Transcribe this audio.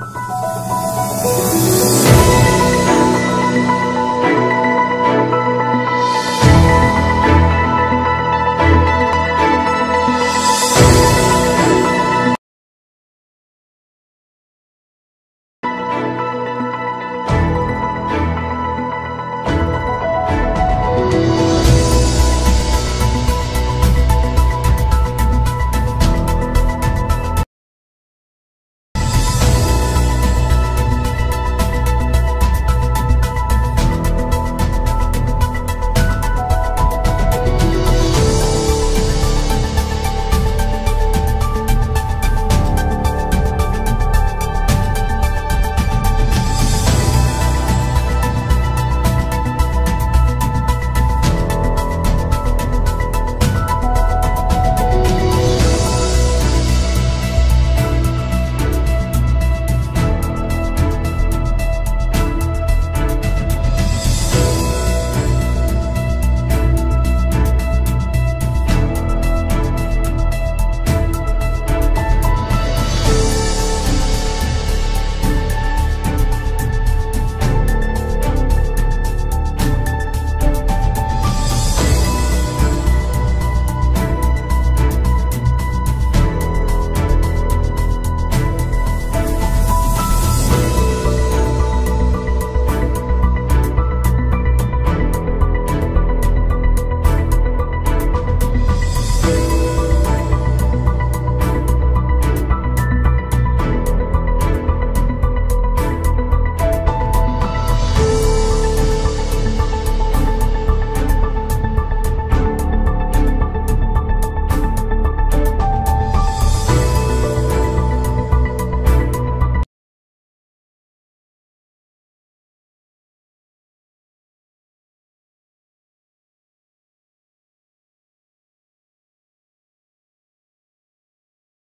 you